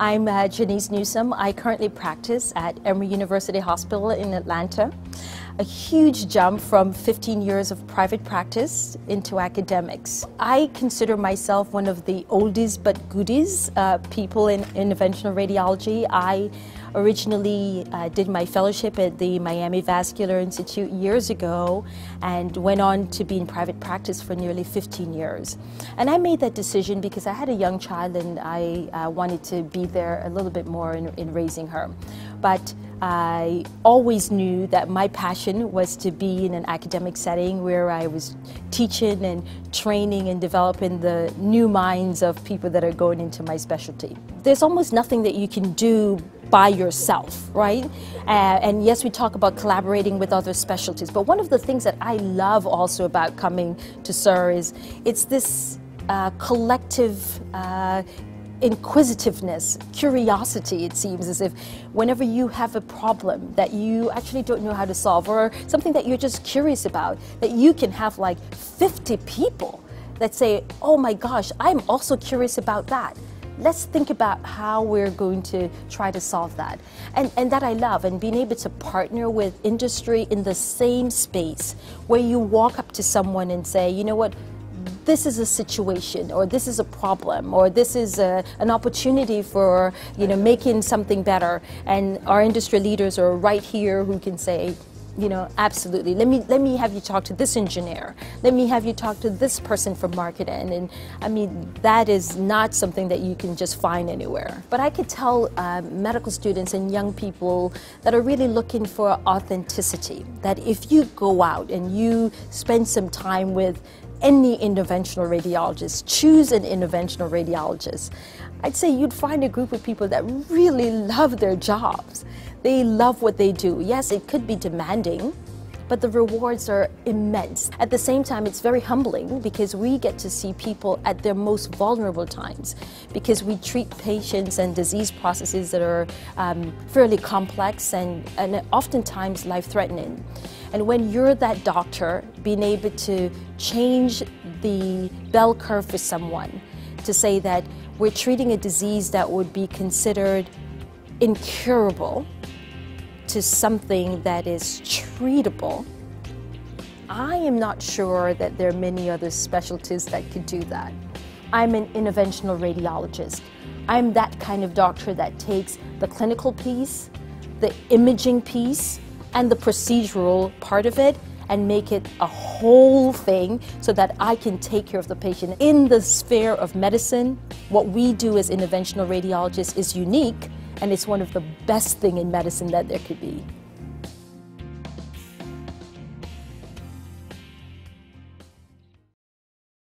I'm uh, Janice Newsome. I currently practice at Emory University Hospital in Atlanta. A huge jump from 15 years of private practice into academics. I consider myself one of the oldest but goodies uh, people in interventional radiology. I originally uh, did my fellowship at the Miami Vascular Institute years ago and went on to be in private practice for nearly 15 years. And I made that decision because I had a young child and I uh, wanted to be there a little bit more in, in raising her. But I always knew that my passion was to be in an academic setting where I was teaching and training and developing the new minds of people that are going into my specialty. There's almost nothing that you can do by yourself, right? Uh, and yes, we talk about collaborating with other specialties, but one of the things that I love also about coming to SIR is it's this uh, collective uh, inquisitiveness, curiosity, it seems as if whenever you have a problem that you actually don't know how to solve or something that you're just curious about, that you can have like 50 people that say, oh my gosh, I'm also curious about that. Let's think about how we're going to try to solve that. And, and that I love, and being able to partner with industry in the same space where you walk up to someone and say, you know what, this is a situation or this is a problem or this is a, an opportunity for you know making something better. And our industry leaders are right here who can say you know absolutely. Let me let me have you talk to this engineer. Let me have you talk to this person from marketing. And i mean that is not something that you can just find anywhere. But i could tell uh, medical students and young people that are really looking for authenticity. That if you go out and you spend some time with any interventional radiologist, choose an interventional radiologist, I'd say you'd find a group of people that really love their jobs. They love what they do. Yes, it could be demanding, but the rewards are immense. At the same time, it's very humbling because we get to see people at their most vulnerable times because we treat patients and disease processes that are um, fairly complex and, and oftentimes life-threatening. And when you're that doctor, being able to change the bell curve for someone, to say that we're treating a disease that would be considered incurable to something that is treatable, I am not sure that there are many other specialties that could do that. I'm an interventional radiologist. I'm that kind of doctor that takes the clinical piece, the imaging piece, and the procedural part of it and make it a whole thing so that I can take care of the patient. In the sphere of medicine, what we do as interventional radiologists is unique and it's one of the best thing in medicine that there could be.